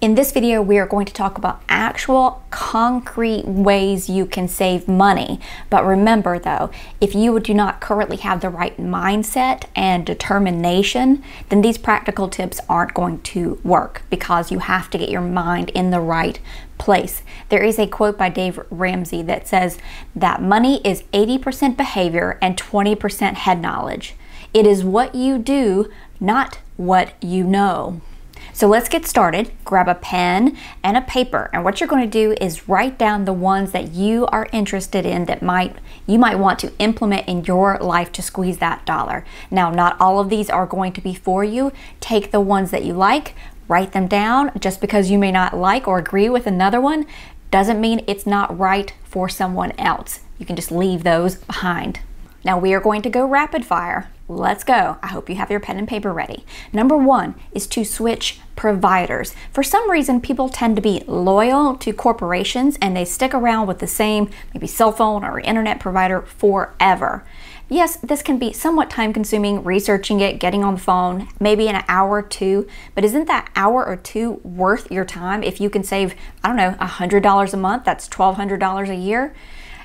In this video, we are going to talk about actual concrete ways you can save money. But remember though, if you do not currently have the right mindset and determination, then these practical tips aren't going to work because you have to get your mind in the right place. There is a quote by Dave Ramsey that says that money is 80% behavior and 20% head knowledge. It is what you do, not what you know. So let's get started. Grab a pen and a paper. And what you're going to do is write down the ones that you are interested in that might you might want to implement in your life to squeeze that dollar. Now, not all of these are going to be for you. Take the ones that you like, write them down. Just because you may not like or agree with another one doesn't mean it's not right for someone else. You can just leave those behind. Now we are going to go rapid fire. Let's go. I hope you have your pen and paper ready. Number one is to switch providers. For some reason, people tend to be loyal to corporations and they stick around with the same maybe cell phone or internet provider forever. Yes, this can be somewhat time consuming, researching it, getting on the phone, maybe an hour or two, but isn't that hour or two worth your time if you can save, I don't know, $100 a month? That's $1,200 a year.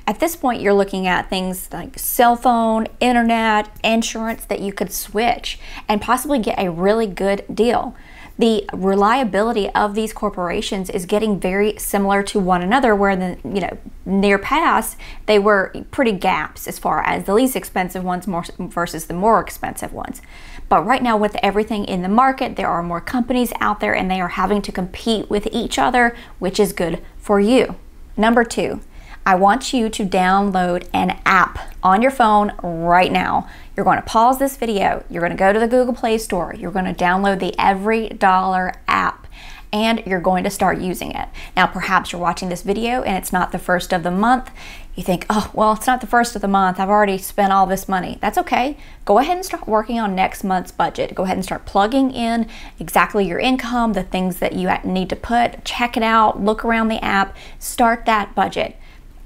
At this point, you're looking at things like cell phone, internet, insurance that you could switch and possibly get a really good deal. The reliability of these corporations is getting very similar to one another, where in the you know near past they were pretty gaps as far as the least expensive ones more versus the more expensive ones. But right now, with everything in the market, there are more companies out there and they are having to compete with each other, which is good for you. Number two, I want you to download an app on your phone right now. You're going to pause this video. You're going to go to the Google Play Store. You're going to download the Every Dollar app and you're going to start using it. Now, perhaps you're watching this video and it's not the first of the month. You think, oh, well, it's not the first of the month. I've already spent all this money. That's okay. Go ahead and start working on next month's budget. Go ahead and start plugging in exactly your income, the things that you need to put. Check it out, look around the app, start that budget.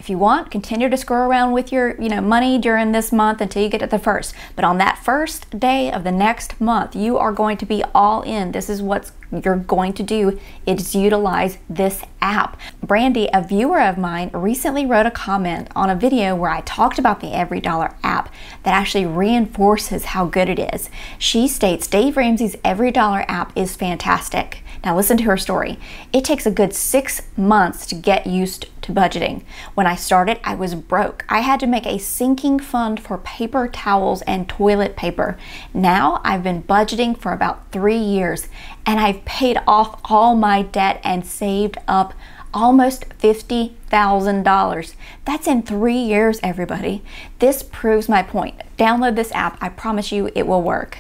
If you want, continue to screw around with your you know, money during this month until you get to the first. But on that first day of the next month, you are going to be all in. This is what you're going to do is utilize this app. Brandy, a viewer of mine, recently wrote a comment on a video where I talked about the Every Dollar app that actually reinforces how good it is. She states Dave Ramsey's Every Dollar app is fantastic. Now listen to her story. It takes a good six months to get used budgeting. When I started, I was broke. I had to make a sinking fund for paper towels and toilet paper. Now I've been budgeting for about three years and I've paid off all my debt and saved up almost $50,000. That's in three years, everybody. This proves my point. Download this app. I promise you it will work.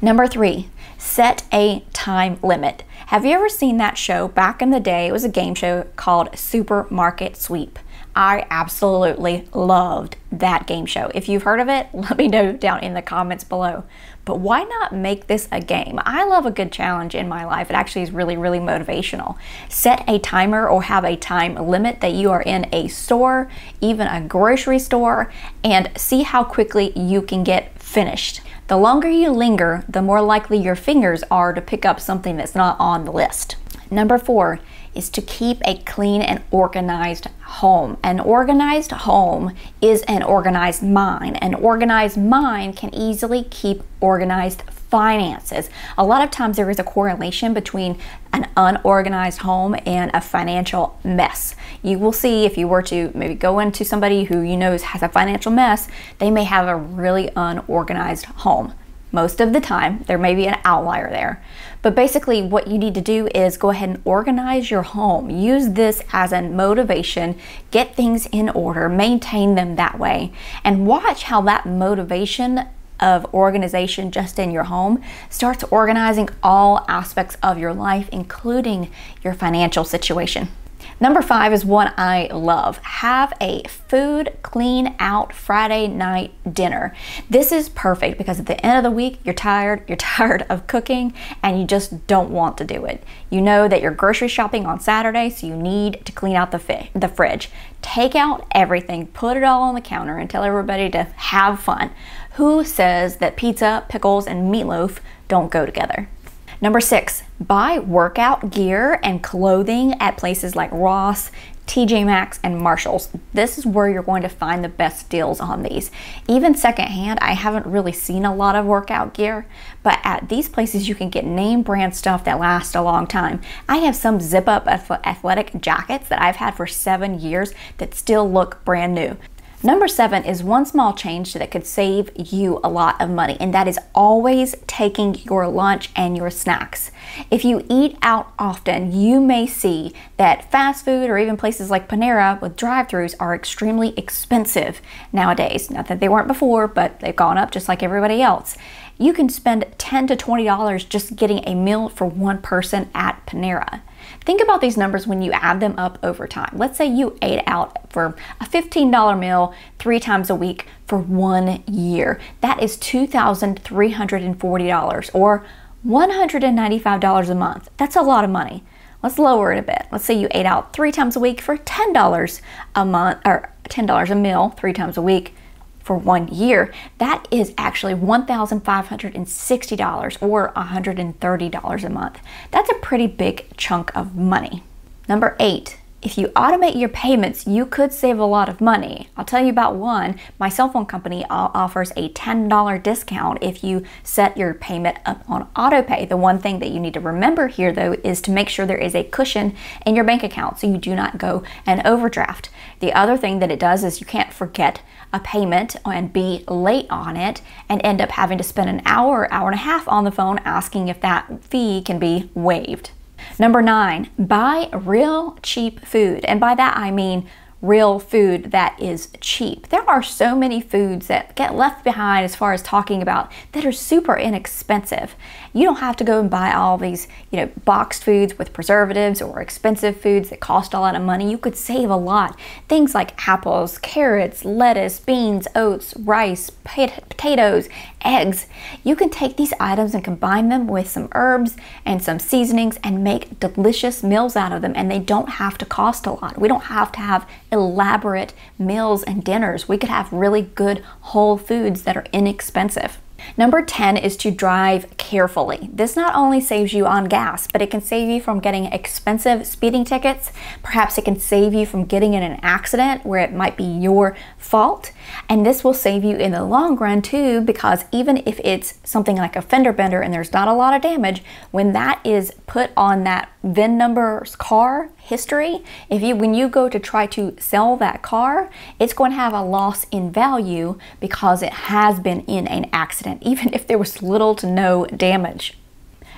Number three, set a time limit. Have you ever seen that show back in the day? It was a game show called Supermarket Sweep. I absolutely loved that game show. If you've heard of it, let me know down in the comments below. But why not make this a game? I love a good challenge in my life. It actually is really, really motivational. Set a timer or have a time limit that you are in a store, even a grocery store, and see how quickly you can get finished. The longer you linger, the more likely your fingers are to pick up something that's not on the list. Number four is to keep a clean and organized home. An organized home is an organized mind. An organized mind can easily keep organized finances. A lot of times there is a correlation between an unorganized home and a financial mess. You will see if you were to maybe go into somebody who you know has a financial mess, they may have a really unorganized home. Most of the time, there may be an outlier there. But basically, what you need to do is go ahead and organize your home. Use this as a motivation, get things in order, maintain them that way, and watch how that motivation of organization just in your home starts organizing all aspects of your life, including your financial situation. Number five is one I love. Have a food clean out Friday night dinner. This is perfect because at the end of the week, you're tired, you're tired of cooking, and you just don't want to do it. You know that you're grocery shopping on Saturday, so you need to clean out the, the fridge. Take out everything, put it all on the counter, and tell everybody to have fun. Who says that pizza, pickles, and meatloaf don't go together? Number six, buy workout gear and clothing at places like Ross, TJ Maxx, and Marshalls. This is where you're going to find the best deals on these. Even secondhand, I haven't really seen a lot of workout gear, but at these places you can get name brand stuff that lasts a long time. I have some zip up athletic jackets that I've had for seven years that still look brand new. Number seven is one small change that could save you a lot of money, and that is always taking your lunch and your snacks. If you eat out often, you may see that fast food or even places like Panera with drive throughs are extremely expensive nowadays. Not that they weren't before, but they've gone up just like everybody else. You can spend 10 to $20 just getting a meal for one person at Panera. Think about these numbers when you add them up over time. Let's say you ate out for a $15 meal three times a week for one year. That is $2,340 or $195 a month. That's a lot of money. Let's lower it a bit. Let's say you ate out three times a week for $10 a month or $10 a meal three times a week for one year, that is actually $1,560 or $130 a month. That's a pretty big chunk of money. Number eight, if you automate your payments, you could save a lot of money. I'll tell you about one. My cell phone company offers a $10 discount if you set your payment up on autopay. The one thing that you need to remember here, though, is to make sure there is a cushion in your bank account so you do not go an overdraft. The other thing that it does is you can't forget a payment and be late on it and end up having to spend an hour, or hour and a half on the phone asking if that fee can be waived. Number nine, buy real cheap food. And by that I mean real food that is cheap. There are so many foods that get left behind as far as talking about that are super inexpensive. You don't have to go and buy all these, you know, boxed foods with preservatives or expensive foods that cost a lot of money. You could save a lot. Things like apples, carrots, lettuce, beans, oats, rice, potatoes, eggs. You can take these items and combine them with some herbs and some seasonings and make delicious meals out of them and they don't have to cost a lot. We don't have to have elaborate meals and dinners. We could have really good whole foods that are inexpensive. Number 10 is to drive carefully. This not only saves you on gas, but it can save you from getting expensive speeding tickets. Perhaps it can save you from getting in an accident where it might be your fault. And this will save you in the long run too, because even if it's something like a fender bender and there's not a lot of damage, when that is put on that VIN number's car history, if you when you go to try to sell that car, it's going to have a loss in value because it has been in an accident, even if there was little to no damage.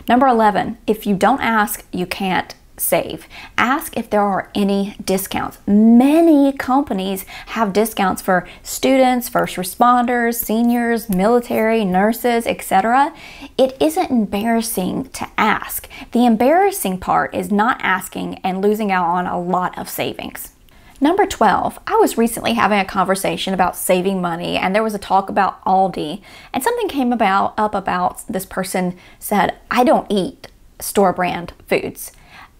Number 11, if you don't ask, you can't save. Ask if there are any discounts. Many companies have discounts for students, first responders, seniors, military, nurses, etc. It isn't embarrassing to ask. The embarrassing part is not asking and losing out on a lot of savings. Number 12, I was recently having a conversation about saving money and there was a talk about Aldi and something came about up about this person said, I don't eat store brand foods.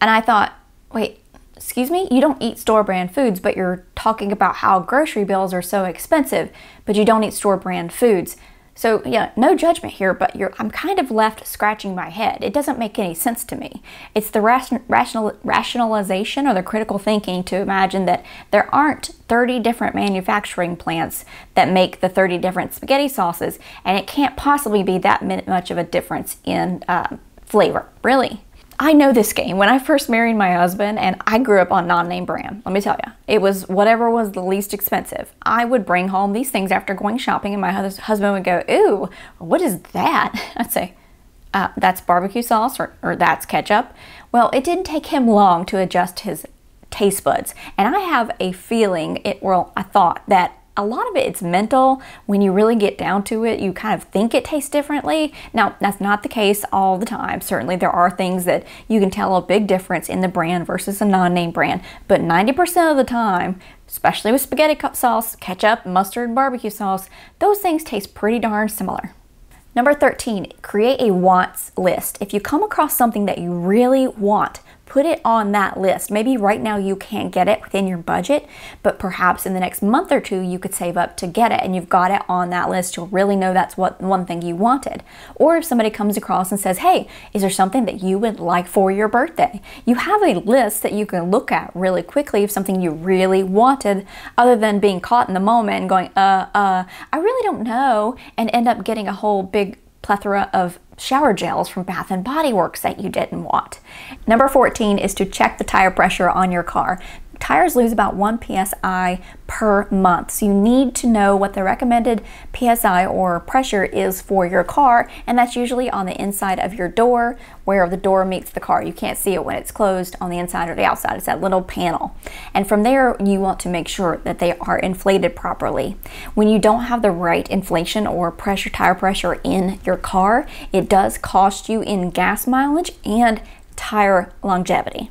And I thought, wait, excuse me, you don't eat store brand foods, but you're talking about how grocery bills are so expensive, but you don't eat store brand foods. So yeah, no judgment here, but I'm kind of left scratching my head. It doesn't make any sense to me. It's the ration, rational, rationalization or the critical thinking to imagine that there aren't 30 different manufacturing plants that make the 30 different spaghetti sauces, and it can't possibly be that much of a difference in uh, flavor, really. I know this game. When I first married my husband, and I grew up on non-name brand, let me tell you, it was whatever was the least expensive. I would bring home these things after going shopping, and my husband would go, "Ooh, what is that?" I'd say, uh, "That's barbecue sauce, or, or that's ketchup." Well, it didn't take him long to adjust his taste buds, and I have a feeling it. Well, I thought that a lot of it it's mental. When you really get down to it you kind of think it tastes differently. Now that's not the case all the time. Certainly there are things that you can tell a big difference in the brand versus a non-name brand. But 90% of the time especially with spaghetti cup sauce ketchup mustard barbecue sauce those things taste pretty darn similar. Number 13, create a wants list. If you come across something that you really want, put it on that list. Maybe right now you can't get it within your budget, but perhaps in the next month or two you could save up to get it and you've got it on that list. You'll really know that's what one thing you wanted. Or if somebody comes across and says, hey, is there something that you would like for your birthday? You have a list that you can look at really quickly of something you really wanted other than being caught in the moment and going, uh, uh, I really don't know, and end up getting a whole big plethora of shower gels from Bath and Body Works that you didn't want. Number 14 is to check the tire pressure on your car. Tires lose about 1 psi per month. So you need to know what the recommended PSI or pressure is for your car, and that's usually on the inside of your door where the door meets the car. You can't see it when it's closed on the inside or the outside. It's that little panel. And from there, you want to make sure that they are inflated properly. When you don't have the right inflation or pressure, tire pressure in your car, it does cost you in gas mileage and tire longevity.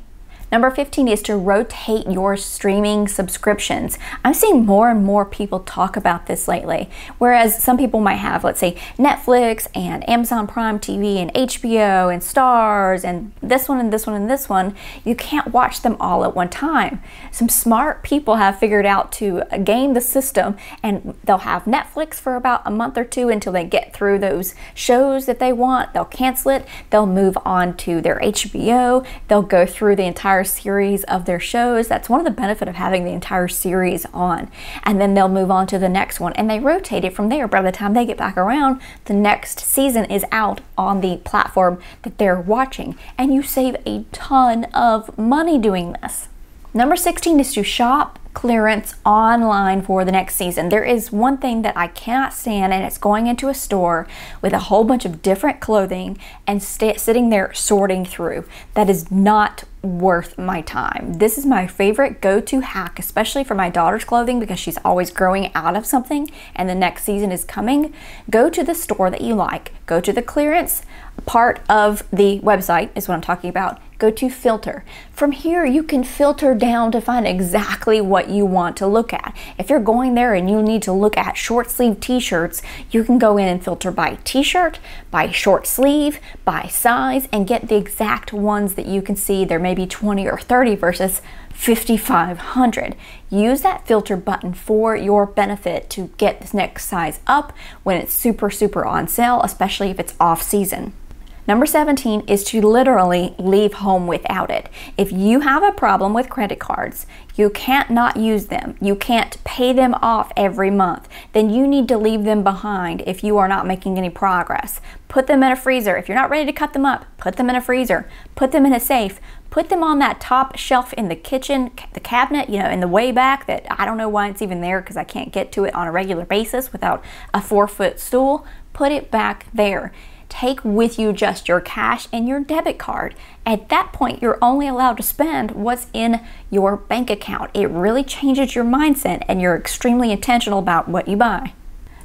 Number 15 is to rotate your streaming subscriptions. I'm seeing more and more people talk about this lately. Whereas some people might have, let's say, Netflix and Amazon Prime TV and HBO and Starz and this one and this one and this one, you can't watch them all at one time. Some smart people have figured out to game the system and they'll have Netflix for about a month or two until they get through those shows that they want. They'll cancel it, they'll move on to their HBO, they'll go through the entire series of their shows. That's one of the benefit of having the entire series on. And then they'll move on to the next one and they rotate it from there. By the time they get back around, the next season is out on the platform that they're watching. And you save a ton of money doing this. Number 16 is to shop clearance online for the next season. There is one thing that I cannot stand, and it's going into a store with a whole bunch of different clothing and sitting there sorting through. That is not worth my time. This is my favorite go-to hack, especially for my daughter's clothing because she's always growing out of something and the next season is coming. Go to the store that you like. Go to the clearance part of the website is what I'm talking about go to filter. From here, you can filter down to find exactly what you want to look at. If you're going there and you need to look at short sleeve t-shirts, you can go in and filter by t-shirt, by short sleeve, by size, and get the exact ones that you can see. There may be 20 or 30 versus 5500. Use that filter button for your benefit to get this next size up when it's super, super on sale, especially if it's off season. Number 17 is to literally leave home without it. If you have a problem with credit cards, you can't not use them, you can't pay them off every month, then you need to leave them behind if you are not making any progress. Put them in a freezer. If you're not ready to cut them up, put them in a freezer. Put them in a safe. Put them on that top shelf in the kitchen, the cabinet, you know, in the way back that I don't know why it's even there because I can't get to it on a regular basis without a four foot stool. Put it back there take with you just your cash and your debit card. At that point, you're only allowed to spend what's in your bank account. It really changes your mindset and you're extremely intentional about what you buy.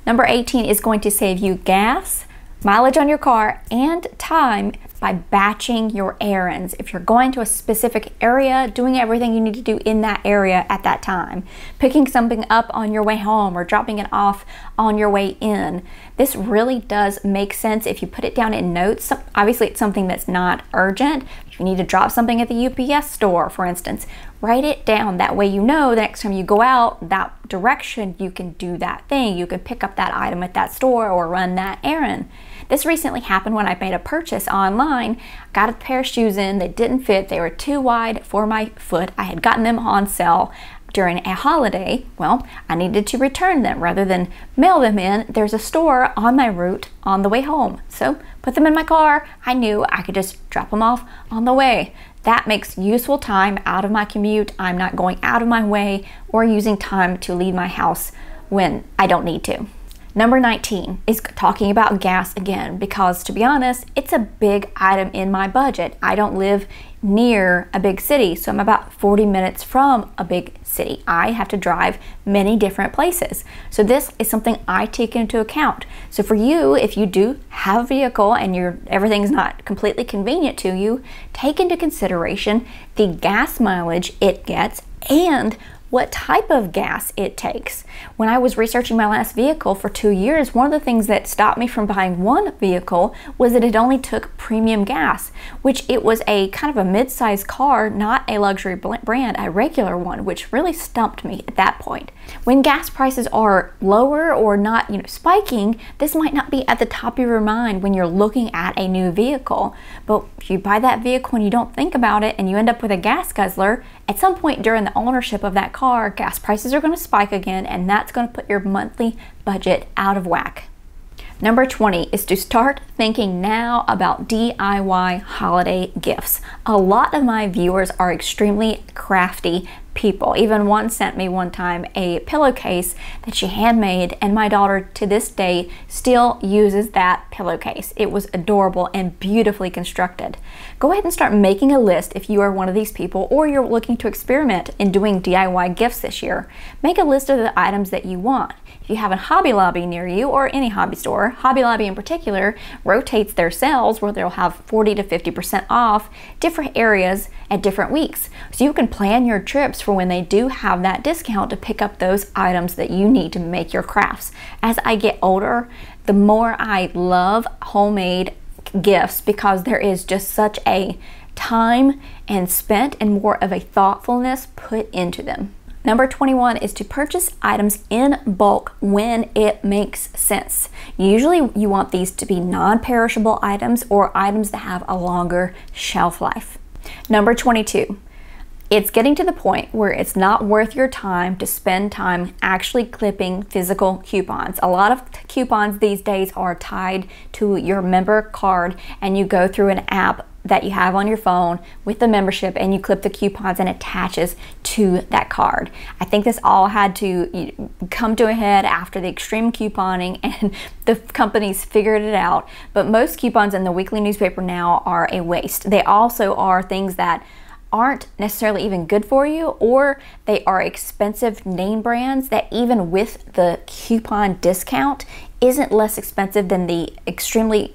Number 18 is going to save you gas, mileage on your car, and time by batching your errands. If you're going to a specific area, doing everything you need to do in that area at that time, picking something up on your way home or dropping it off on your way in. This really does make sense if you put it down in notes. Obviously, it's something that's not urgent. If you need to drop something at the UPS store, for instance, write it down. That way you know the next time you go out that direction, you can do that thing. You can pick up that item at that store or run that errand. This recently happened when I made a purchase online. Got a pair of shoes in that didn't fit. They were too wide for my foot. I had gotten them on sale during a holiday, well, I needed to return them rather than mail them in. There's a store on my route on the way home. So put them in my car. I knew I could just drop them off on the way. That makes useful time out of my commute. I'm not going out of my way or using time to leave my house when I don't need to. Number 19 is talking about gas again because to be honest, it's a big item in my budget. I don't live near a big city, so I'm about 40 minutes from a big city. I have to drive many different places. So this is something I take into account. So for you, if you do have a vehicle and your everything's not completely convenient to you, take into consideration the gas mileage it gets and what type of gas it takes. When I was researching my last vehicle for two years, one of the things that stopped me from buying one vehicle was that it only took premium gas, which it was a kind of a mid-sized car, not a luxury brand, a regular one, which really stumped me at that point. When gas prices are lower or not, you know, spiking, this might not be at the top of your mind when you're looking at a new vehicle. But if you buy that vehicle and you don't think about it and you end up with a gas guzzler, at some point during the ownership of that car, gas prices are going to spike again and that's going to put your monthly budget out of whack. Number 20 is to start thinking now about DIY holiday gifts. A lot of my viewers are extremely crafty people. Even one sent me one time a pillowcase that she handmade and my daughter to this day still uses that pillowcase. It was adorable and beautifully constructed. Go ahead and start making a list if you are one of these people or you're looking to experiment in doing DIY gifts this year. Make a list of the items that you want. If you have a Hobby Lobby near you or any hobby store, Hobby Lobby in particular rotates their sales where they'll have 40 to 50% off different areas at different weeks. So you can plan your trips for when they do have that discount to pick up those items that you need to make your crafts. As I get older, the more I love homemade gifts because there is just such a time and spent and more of a thoughtfulness put into them. Number 21 is to purchase items in bulk when it makes sense. Usually you want these to be non-perishable items or items that have a longer shelf life. Number 22, it's getting to the point where it's not worth your time to spend time actually clipping physical coupons. A lot of coupons these days are tied to your member card and you go through an app that you have on your phone with the membership and you clip the coupons and attaches to that card. I think this all had to come to a head after the extreme couponing and the companies figured it out. But most coupons in the weekly newspaper now are a waste. They also are things that aren't necessarily even good for you or they are expensive name brands that even with the coupon discount isn't less expensive than the extremely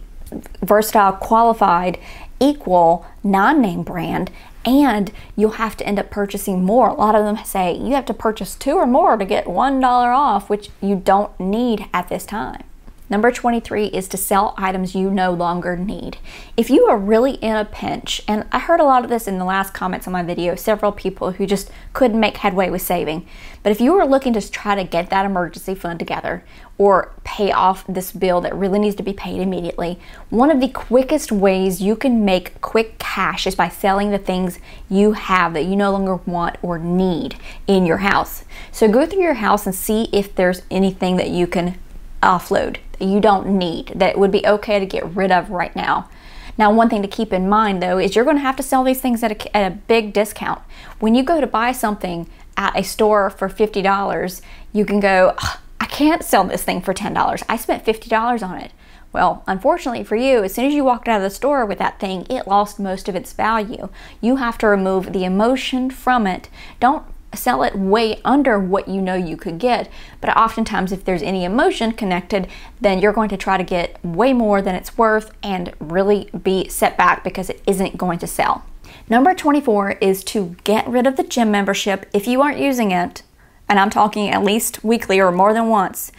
versatile qualified equal non-name brand and you'll have to end up purchasing more. A lot of them say you have to purchase two or more to get $1 off, which you don't need at this time. Number 23 is to sell items you no longer need. If you are really in a pinch, and I heard a lot of this in the last comments on my video, several people who just couldn't make headway with saving. But if you are looking to try to get that emergency fund together or pay off this bill that really needs to be paid immediately, one of the quickest ways you can make quick cash is by selling the things you have that you no longer want or need in your house. So go through your house and see if there's anything that you can offload that you don't need, that it would be okay to get rid of right now. Now, one thing to keep in mind though is you're going to have to sell these things at a, at a big discount. When you go to buy something at a store for $50, you can go, I can't sell this thing for $10. I spent $50 on it. Well, unfortunately for you, as soon as you walked out of the store with that thing, it lost most of its value. You have to remove the emotion from it. Don't sell it way under what you know you could get. But oftentimes, if there's any emotion connected, then you're going to try to get way more than it's worth and really be set back because it isn't going to sell. Number 24 is to get rid of the gym membership if you aren't using it, and I'm talking at least weekly or more than once,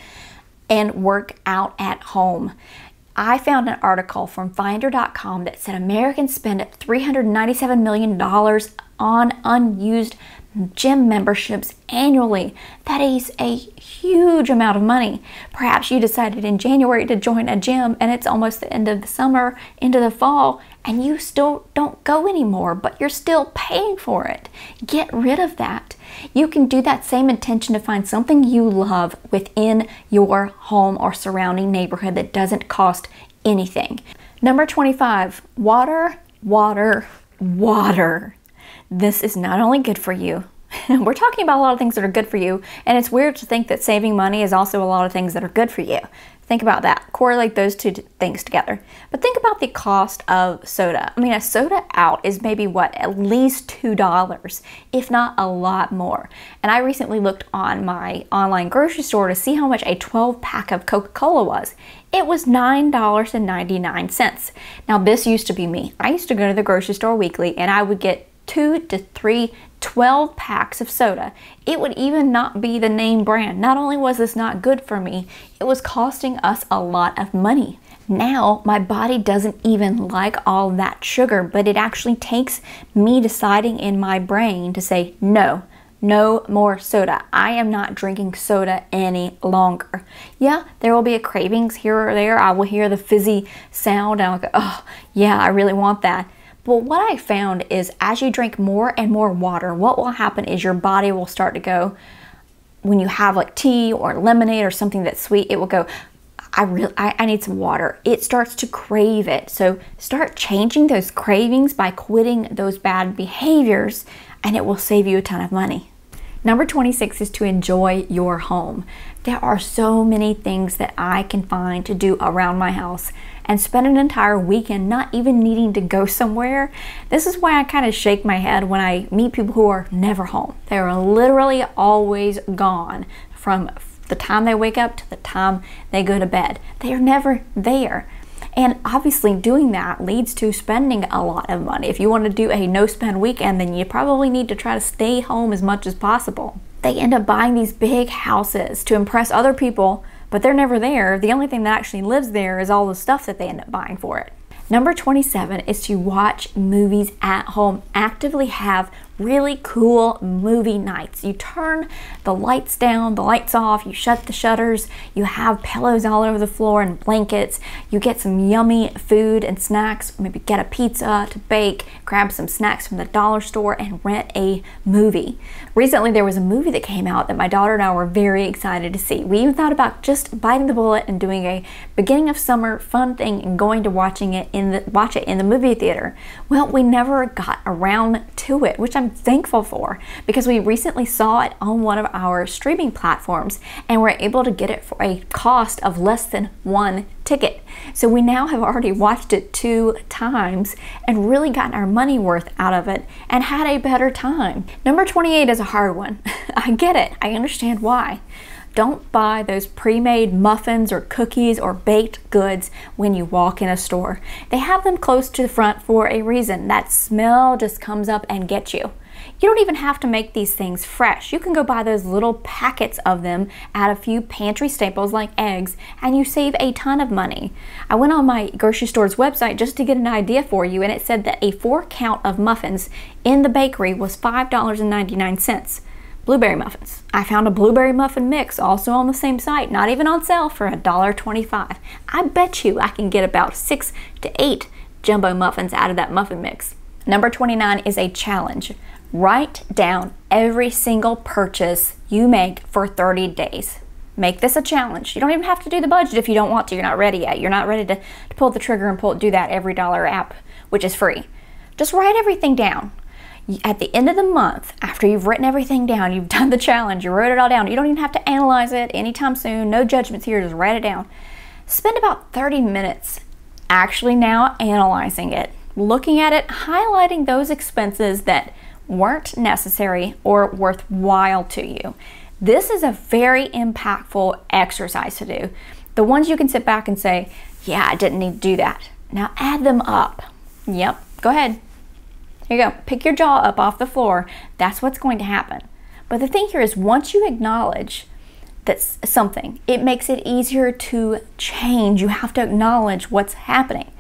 and work out at home. I found an article from Finder.com that said Americans spend $397 million on unused gym memberships annually. That is a huge amount of money. Perhaps you decided in January to join a gym and it's almost the end of the summer, into the fall, and you still don't go anymore, but you're still paying for it. Get rid of that. You can do that same intention to find something you love within your home or surrounding neighborhood that doesn't cost anything. Number 25, water, water, water this is not only good for you, we're talking about a lot of things that are good for you, and it's weird to think that saving money is also a lot of things that are good for you. Think about that. Correlate those two things together. But think about the cost of soda. I mean, a soda out is maybe what, at least $2, if not a lot more. And I recently looked on my online grocery store to see how much a 12 pack of Coca Cola was. It was $9.99. Now, this used to be me. I used to go to the grocery store weekly and I would get two to three 12 packs of soda. It would even not be the name brand. Not only was this not good for me, it was costing us a lot of money. Now, my body doesn't even like all that sugar, but it actually takes me deciding in my brain to say, no, no more soda. I am not drinking soda any longer. Yeah, there will be a cravings here or there. I will hear the fizzy sound and I'll go, oh, yeah, I really want that. But what I found is as you drink more and more water, what will happen is your body will start to go, when you have like tea or lemonade or something that's sweet, it will go, I really I, I, need some water. It starts to crave it. So start changing those cravings by quitting those bad behaviors and it will save you a ton of money. Number 26 is to enjoy your home. There are so many things that I can find to do around my house and spend an entire weekend not even needing to go somewhere. This is why I kind of shake my head when I meet people who are never home. They're literally always gone from the time they wake up to the time they go to bed. They are never there. And obviously, doing that leads to spending a lot of money. If you want to do a no spend weekend, then you probably need to try to stay home as much as possible. They end up buying these big houses to impress other people, but they're never there. The only thing that actually lives there is all the stuff that they end up buying for it. Number 27 is to watch movies at home. Actively have really cool movie nights. You turn the lights down, the lights off, you shut the shutters, you have pillows all over the floor and blankets, you get some yummy food and snacks, maybe get a pizza to bake, grab some snacks from the dollar store, and rent a movie. Recently, there was a movie that came out that my daughter and I were very excited to see. We even thought about just biting the bullet and doing a beginning of summer fun thing and going to watching it in the watch it in the movie theater. Well, we never got around to it, which I'm I'm thankful for because we recently saw it on one of our streaming platforms and we're able to get it for a cost of less than one ticket. So we now have already watched it two times and really gotten our money worth out of it and had a better time. Number 28 is a hard one. I get it. I understand why. Don't buy those pre-made muffins or cookies or baked goods when you walk in a store. They have them close to the front for a reason. That smell just comes up and gets you. You don't even have to make these things fresh. You can go buy those little packets of them at a few pantry staples like eggs and you save a ton of money. I went on my grocery store's website just to get an idea for you and it said that a four count of muffins in the bakery was $5.99 blueberry muffins. I found a blueberry muffin mix also on the same site, not even on sale for $1.25. I bet you I can get about six to eight jumbo muffins out of that muffin mix. Number 29 is a challenge. Write down every single purchase you make for 30 days. Make this a challenge. You don't even have to do the budget if you don't want to. You're not ready yet. You're not ready to, to pull the trigger and pull do that every dollar app, which is free. Just write everything down at the end of the month, after you've written everything down, you've done the challenge, you wrote it all down, you don't even have to analyze it anytime soon, no judgments here, just write it down. Spend about 30 minutes actually now analyzing it, looking at it, highlighting those expenses that weren't necessary or worthwhile to you. This is a very impactful exercise to do. The ones you can sit back and say, yeah, I didn't need to do that. Now add them up. Yep, go ahead. Here you go. Pick your jaw up off the floor. That's what's going to happen. But the thing here is once you acknowledge that's something, it makes it easier to change. You have to acknowledge what's happening.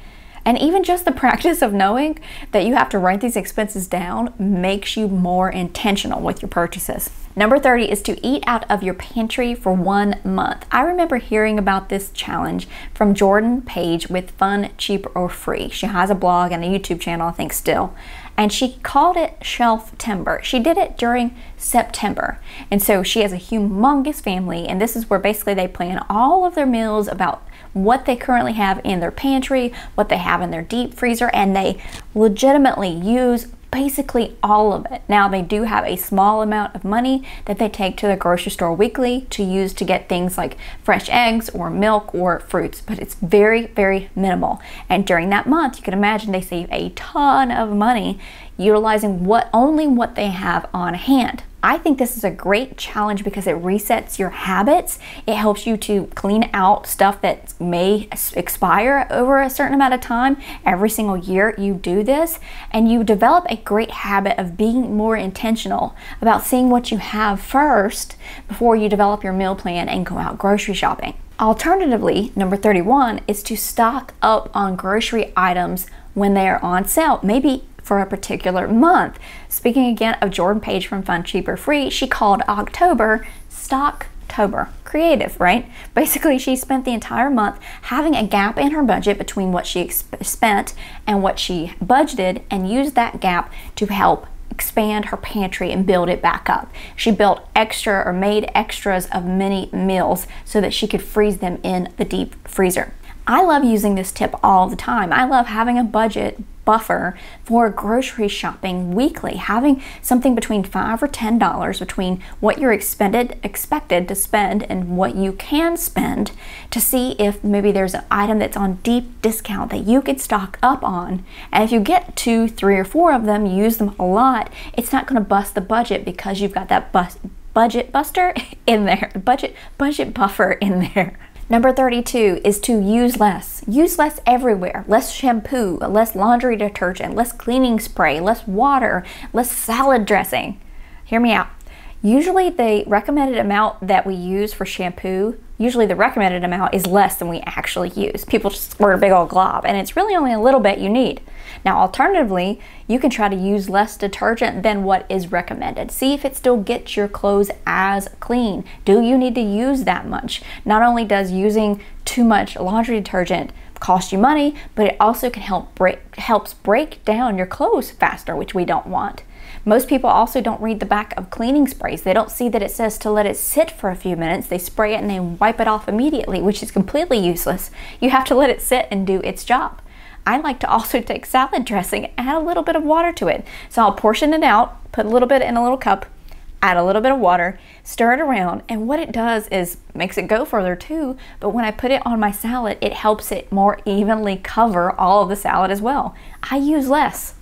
And even just the practice of knowing that you have to write these expenses down makes you more intentional with your purchases. Number 30 is to eat out of your pantry for one month. I remember hearing about this challenge from Jordan Page with Fun, Cheap, or Free. She has a blog and a YouTube channel, I think, still and she called it Shelftember. She did it during September. And so she has a humongous family, and this is where basically they plan all of their meals about what they currently have in their pantry, what they have in their deep freezer, and they legitimately use basically all of it. Now, they do have a small amount of money that they take to the grocery store weekly to use to get things like fresh eggs or milk or fruits, but it's very, very minimal. And during that month, you can imagine they save a ton of money utilizing what only what they have on hand. I think this is a great challenge because it resets your habits. It helps you to clean out stuff that may expire over a certain amount of time. Every single year you do this and you develop a great habit of being more intentional about seeing what you have first before you develop your meal plan and go out grocery shopping. Alternatively, number 31 is to stock up on grocery items when they are on sale, maybe for a particular month. Speaking again of Jordan Page from Fun Cheap or Free, she called October Stocktober. Creative, right? Basically, she spent the entire month having a gap in her budget between what she spent and what she budgeted and used that gap to help expand her pantry and build it back up. She built extra or made extras of many meals so that she could freeze them in the deep freezer. I love using this tip all the time. I love having a budget buffer for grocery shopping weekly, having something between five or ten dollars between what you're expended expected to spend and what you can spend to see if maybe there's an item that's on deep discount that you could stock up on. And if you get two, three, or four of them, use them a lot, it's not going to bust the budget because you've got that bus budget buster in there, budget budget buffer in there. Number 32 is to use less. Use less everywhere. Less shampoo, less laundry detergent, less cleaning spray, less water, less salad dressing. Hear me out. Usually the recommended amount that we use for shampoo usually the recommended amount is less than we actually use. People just squirt a big old glob, and it's really only a little bit you need. Now, alternatively, you can try to use less detergent than what is recommended. See if it still gets your clothes as clean. Do you need to use that much? Not only does using too much laundry detergent cost you money, but it also can help break helps break down your clothes faster, which we don't want. Most people also don't read the back of cleaning sprays. They don't see that it says to let it sit for a few minutes. They spray it and they wipe it off immediately, which is completely useless. You have to let it sit and do its job. I like to also take salad dressing, add a little bit of water to it. So I'll portion it out, put a little bit in a little cup, add a little bit of water, stir it around, and what it does is makes it go further too, but when I put it on my salad, it helps it more evenly cover all of the salad as well. I use less.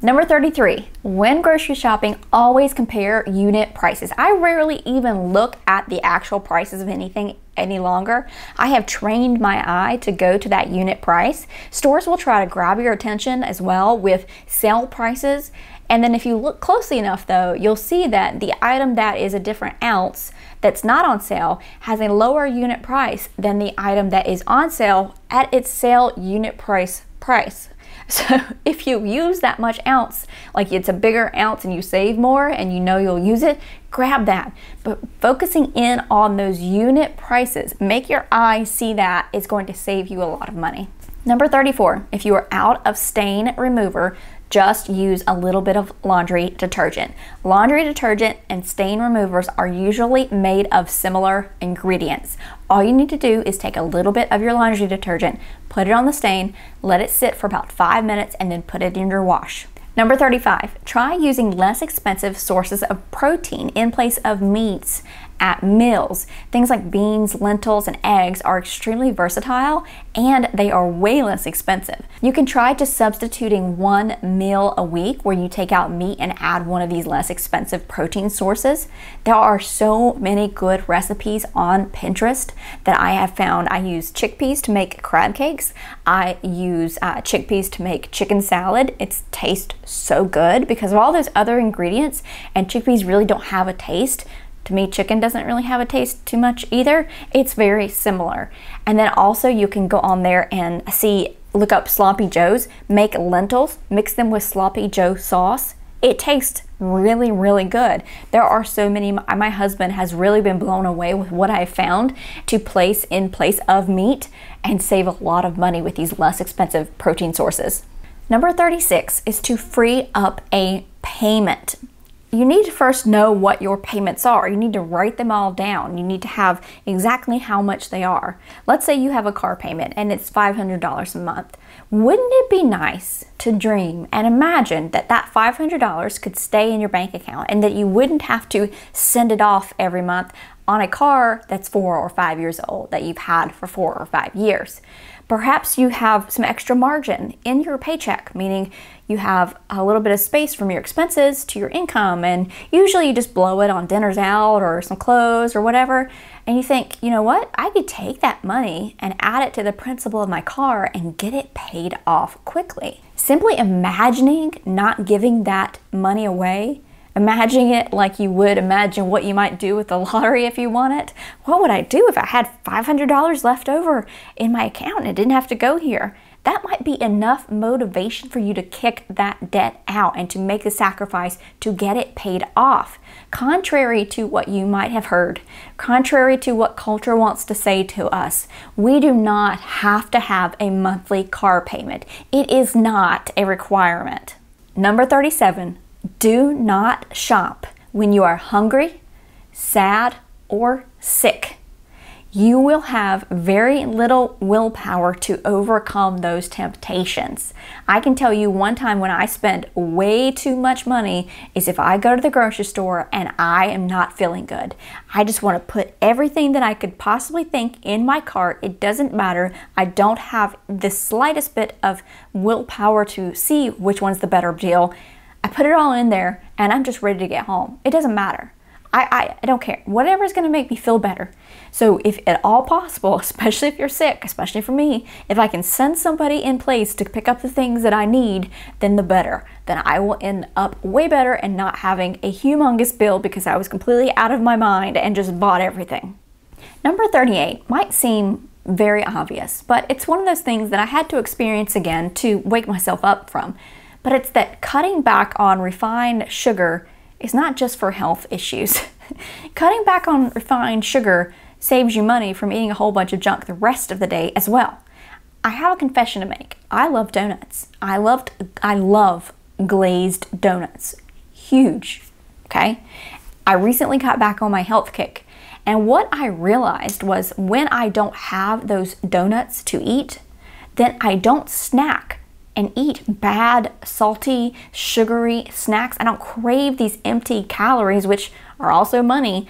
Number 33, when grocery shopping, always compare unit prices. I rarely even look at the actual prices of anything any longer. I have trained my eye to go to that unit price. Stores will try to grab your attention as well with sale prices. And then if you look closely enough though, you'll see that the item that is a different ounce that's not on sale has a lower unit price than the item that is on sale at its sale unit price price. So if you use that much ounce, like it's a bigger ounce and you save more and you know you'll use it, grab that. But focusing in on those unit prices, make your eye see that is going to save you a lot of money. Number 34, if you are out of stain remover, just use a little bit of laundry detergent. Laundry detergent and stain removers are usually made of similar ingredients. All you need to do is take a little bit of your laundry detergent, put it on the stain, let it sit for about five minutes, and then put it in your wash. Number 35, try using less expensive sources of protein in place of meats at meals. Things like beans, lentils, and eggs are extremely versatile and they are way less expensive. You can try just substituting one meal a week where you take out meat and add one of these less expensive protein sources. There are so many good recipes on Pinterest that I have found. I use chickpeas to make crab cakes. I use uh, chickpeas to make chicken salad. It tastes so good because of all those other ingredients and chickpeas really don't have a taste to me, chicken doesn't really have a taste too much either. It's very similar. And then also you can go on there and see, look up Sloppy Joe's, make lentils, mix them with Sloppy Joe sauce. It tastes really, really good. There are so many, my husband has really been blown away with what I found to place in place of meat and save a lot of money with these less expensive protein sources. Number 36 is to free up a payment you need to first know what your payments are. You need to write them all down. You need to have exactly how much they are. Let's say you have a car payment and it's $500 a month. Wouldn't it be nice to dream and imagine that that $500 could stay in your bank account and that you wouldn't have to send it off every month on a car that's four or five years old that you've had for four or five years? Perhaps you have some extra margin in your paycheck, meaning you have a little bit of space from your expenses to your income, and usually you just blow it on dinners out or some clothes or whatever. And you think, you know what? I could take that money and add it to the principal of my car and get it paid off quickly. Simply imagining not giving that money away imagining it like you would imagine what you might do with the lottery if you won it. What would I do if I had $500 left over in my account and didn't have to go here? That might be enough motivation for you to kick that debt out and to make the sacrifice to get it paid off. Contrary to what you might have heard, contrary to what culture wants to say to us, we do not have to have a monthly car payment. It is not a requirement. Number 37, do not shop when you are hungry, sad, or sick. You will have very little willpower to overcome those temptations. I can tell you one time when I spend way too much money is if I go to the grocery store and I am not feeling good. I just want to put everything that I could possibly think in my cart. It doesn't matter. I don't have the slightest bit of willpower to see which one's the better deal. I put it all in there and I'm just ready to get home. It doesn't matter. I, I, I don't care. Whatever is going to make me feel better. So, if at all possible, especially if you're sick, especially for me, if I can send somebody in place to pick up the things that I need, then the better. Then I will end up way better and not having a humongous bill because I was completely out of my mind and just bought everything. Number 38 might seem very obvious, but it's one of those things that I had to experience again to wake myself up from but it's that cutting back on refined sugar is not just for health issues. cutting back on refined sugar saves you money from eating a whole bunch of junk the rest of the day as well. I have a confession to make. I love donuts. I loved I love glazed donuts. Huge. Okay? I recently got back on my health kick. And what I realized was when I don't have those donuts to eat, then I don't snack and eat bad, salty, sugary snacks. I don't crave these empty calories, which are also money,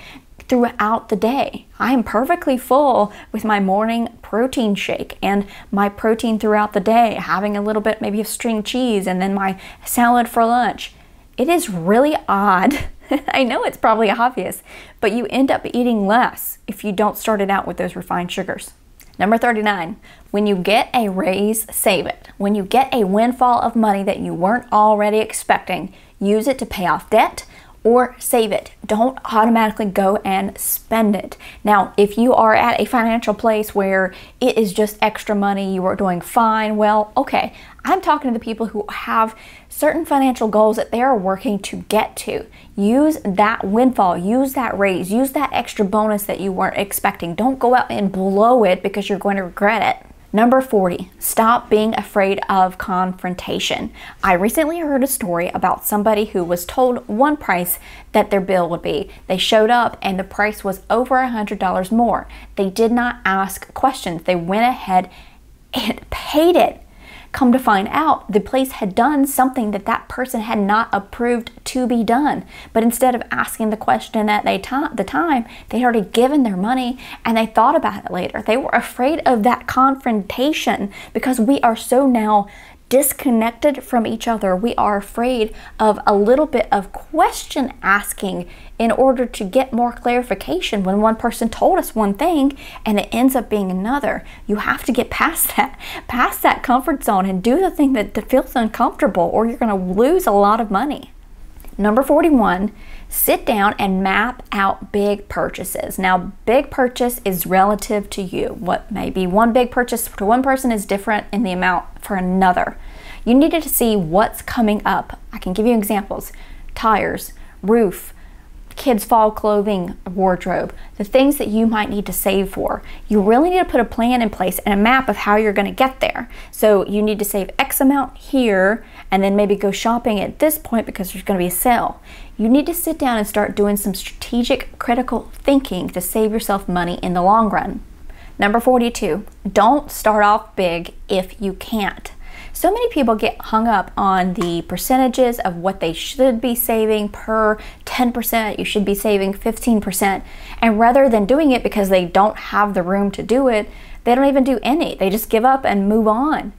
throughout the day. I am perfectly full with my morning protein shake and my protein throughout the day, having a little bit maybe of string cheese and then my salad for lunch. It is really odd. I know it's probably obvious, but you end up eating less if you don't start it out with those refined sugars. Number 39, when you get a raise, save it. When you get a windfall of money that you weren't already expecting, use it to pay off debt or save it. Don't automatically go and spend it. Now, if you are at a financial place where it is just extra money, you are doing fine, well, okay. I'm talking to the people who have certain financial goals that they are working to get to. Use that windfall, use that raise, use that extra bonus that you weren't expecting. Don't go out and blow it because you're going to regret it. Number 40, stop being afraid of confrontation. I recently heard a story about somebody who was told one price that their bill would be. They showed up and the price was over $100 more. They did not ask questions. They went ahead and paid it. Come to find out, the place had done something that that person had not approved to be done. But instead of asking the question at they the time, they'd already given their money and they thought about it later. They were afraid of that confrontation because we are so now disconnected from each other. We are afraid of a little bit of question asking in order to get more clarification when one person told us one thing and it ends up being another. You have to get past that, past that comfort zone and do the thing that feels uncomfortable or you're going to lose a lot of money. Number 41, sit down and map out big purchases. Now, big purchase is relative to you. What may be one big purchase to one person is different in the amount for another. You needed to see what's coming up. I can give you examples tires, roof, kids' fall clothing wardrobe, the things that you might need to save for. You really need to put a plan in place and a map of how you're going to get there. So you need to save X amount here and then maybe go shopping at this point because there's going to be a sale. You need to sit down and start doing some strategic, critical thinking to save yourself money in the long run. Number 42, don't start off big if you can't. So many people get hung up on the percentages of what they should be saving per 10%, you should be saving 15%. And rather than doing it because they don't have the room to do it, They don't even do any, they just give up and move on.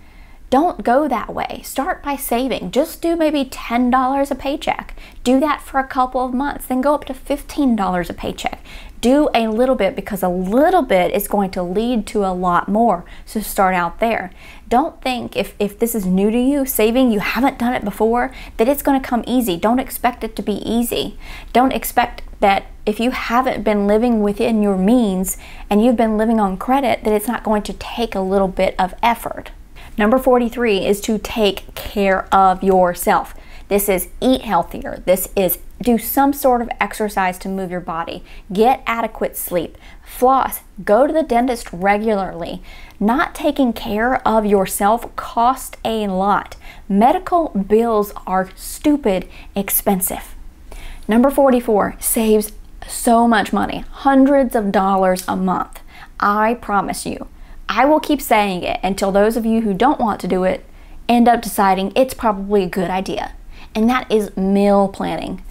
Don't go that way. Start by saving. Just do maybe $10 a paycheck. Do that for a couple of months, then go up to $15 a paycheck. Do a little bit because a little bit is going to lead to a lot more. So start out there. Don't think if, if this is new to you, saving, you haven't done it before, that it's going to come easy. Don't expect it to be easy. Don't expect that if you haven't been living within your means and you've been living on credit, that it's not going to take a little bit of effort. Number 43 is to take care of yourself. This is eat healthier. This is do some sort of exercise to move your body. Get adequate sleep. Floss. Go to the dentist regularly. Not taking care of yourself costs a lot. Medical bills are stupid expensive. Number 44 saves so much money, hundreds of dollars a month. I promise you. I will keep saying it until those of you who don't want to do it end up deciding it's probably a good idea. And that is meal planning.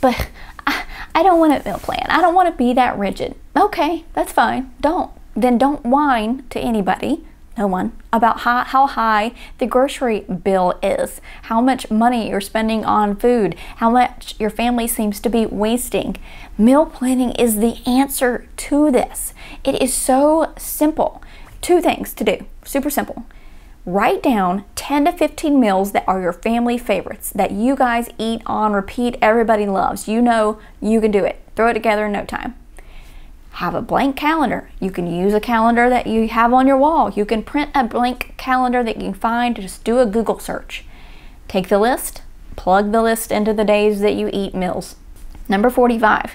But I, I don't want to meal plan. I don't want to be that rigid. Okay, that's fine. Don't. Then don't whine to anybody, no one, about how, how high the grocery bill is, how much money you're spending on food, how much your family seems to be wasting. Meal planning is the answer to this. It is so simple two things to do, super simple. Write down 10 to 15 meals that are your family favorites that you guys eat on repeat, everybody loves. You know you can do it. Throw it together in no time. Have a blank calendar. You can use a calendar that you have on your wall. You can print a blank calendar that you can find. Just do a Google search. Take the list, plug the list into the days that you eat meals. Number 45.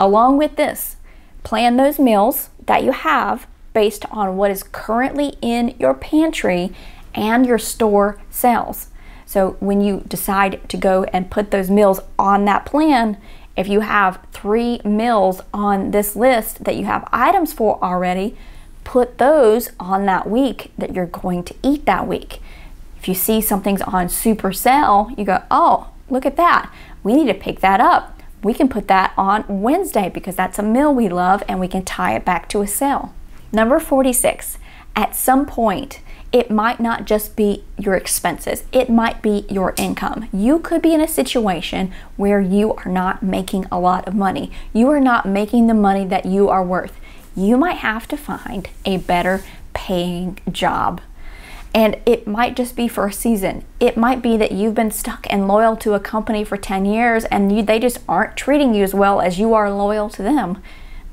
Along with this, plan those meals that you have based on what is currently in your pantry and your store sales. So when you decide to go and put those meals on that plan, if you have three meals on this list that you have items for already, put those on that week that you're going to eat that week. If you see something's on super sale, you go, oh, look at that. We need to pick that up. We can put that on Wednesday because that's a meal we love and we can tie it back to a sale. Number 46, at some point, it might not just be your expenses, it might be your income. You could be in a situation where you are not making a lot of money. You are not making the money that you are worth. You might have to find a better paying job. And it might just be for a season. It might be that you've been stuck and loyal to a company for 10 years and you, they just aren't treating you as well as you are loyal to them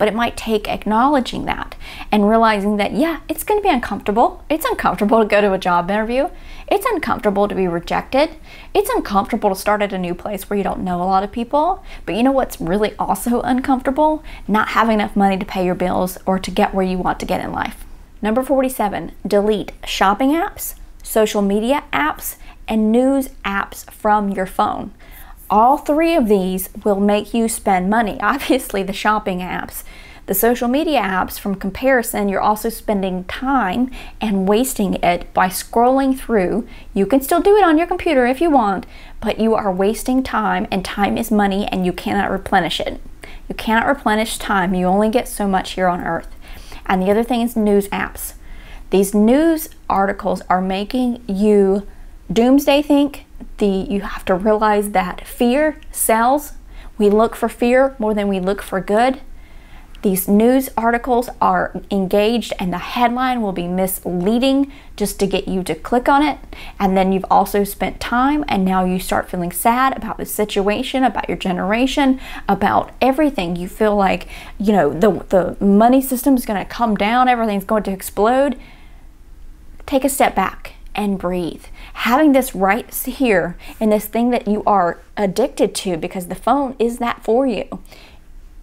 but it might take acknowledging that and realizing that, yeah, it's going to be uncomfortable. It's uncomfortable to go to a job interview. It's uncomfortable to be rejected. It's uncomfortable to start at a new place where you don't know a lot of people. But you know what's really also uncomfortable? Not having enough money to pay your bills or to get where you want to get in life. Number 47, delete shopping apps, social media apps, and news apps from your phone. All three of these will make you spend money. Obviously, the shopping apps. The social media apps, from comparison, you're also spending time and wasting it by scrolling through. You can still do it on your computer if you want, but you are wasting time, and time is money, and you cannot replenish it. You cannot replenish time. You only get so much here on earth. And the other thing is news apps. These news articles are making you doomsday think the you have to realize that fear sells. We look for fear more than we look for good. These news articles are engaged and the headline will be misleading just to get you to click on it. And then you've also spent time and now you start feeling sad about the situation, about your generation, about everything. You feel like, you know, the, the money system is going to come down, everything's going to explode. Take a step back and breathe. Having this right here and this thing that you are addicted to because the phone is that for you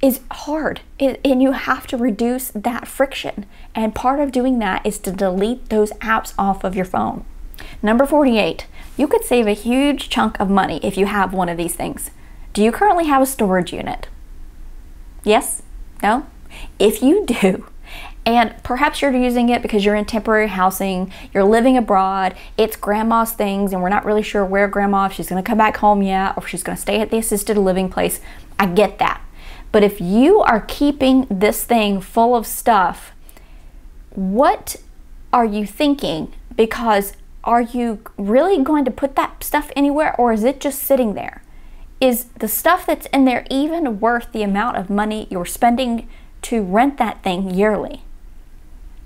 is hard and you have to reduce that friction. And part of doing that is to delete those apps off of your phone. Number 48, you could save a huge chunk of money if you have one of these things. Do you currently have a storage unit? Yes? No? If you do, and perhaps you're using it because you're in temporary housing, you're living abroad, it's grandma's things, and we're not really sure where grandma, if she's gonna come back home yet, or if she's gonna stay at the assisted living place. I get that. But if you are keeping this thing full of stuff, what are you thinking? Because are you really going to put that stuff anywhere or is it just sitting there? Is the stuff that's in there even worth the amount of money you're spending to rent that thing yearly?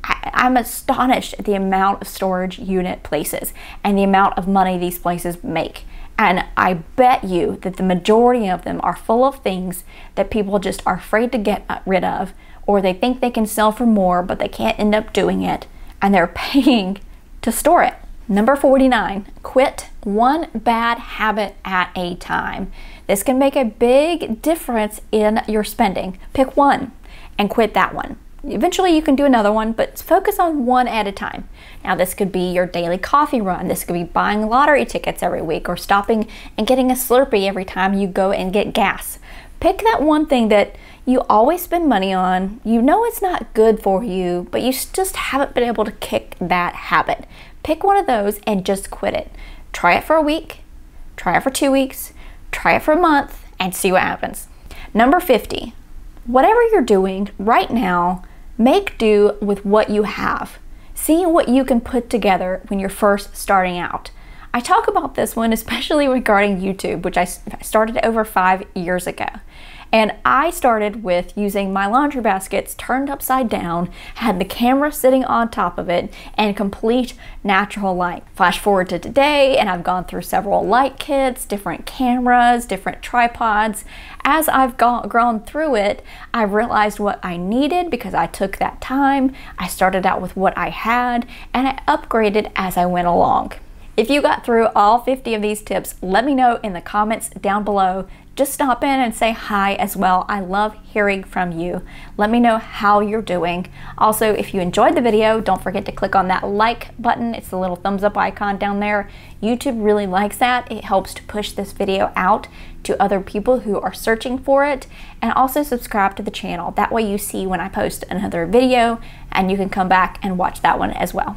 I, am astonished at the amount of storage unit places and the amount of money these places make. And I bet you that the majority of them are full of things that people just are afraid to get rid of, or they think they can sell for more, but they can't end up doing it, and they're paying to store it. Number 49, quit one bad habit at a time. This can make a big difference in your spending. Pick one and quit that one. Eventually, you can do another one, but focus on one at a time. Now, this could be your daily coffee run. This could be buying lottery tickets every week or stopping and getting a Slurpee every time you go and get gas. Pick that one thing that you always spend money on. You know it's not good for you, but you just haven't been able to kick that habit. Pick one of those and just quit it. Try it for a week, try it for two weeks, try it for a month, and see what happens. Number 50, whatever you're doing right now, Make do with what you have. See what you can put together when you're first starting out. I talk about this one especially regarding YouTube, which I started over five years ago. And I started with using my laundry baskets turned upside down, had the camera sitting on top of it, and complete natural light. Flash forward to today, and I've gone through several light kits, different cameras, different tripods. As I've gone, grown through it, I realized what I needed because I took that time. I started out with what I had, and I upgraded as I went along. If you got through all 50 of these tips, let me know in the comments down below just stop in and say hi as well. I love hearing from you. Let me know how you're doing. Also, if you enjoyed the video, don't forget to click on that like button. It's the little thumbs up icon down there. YouTube really likes that. It helps to push this video out to other people who are searching for it. And also subscribe to the channel. That way you see when I post another video and you can come back and watch that one as well.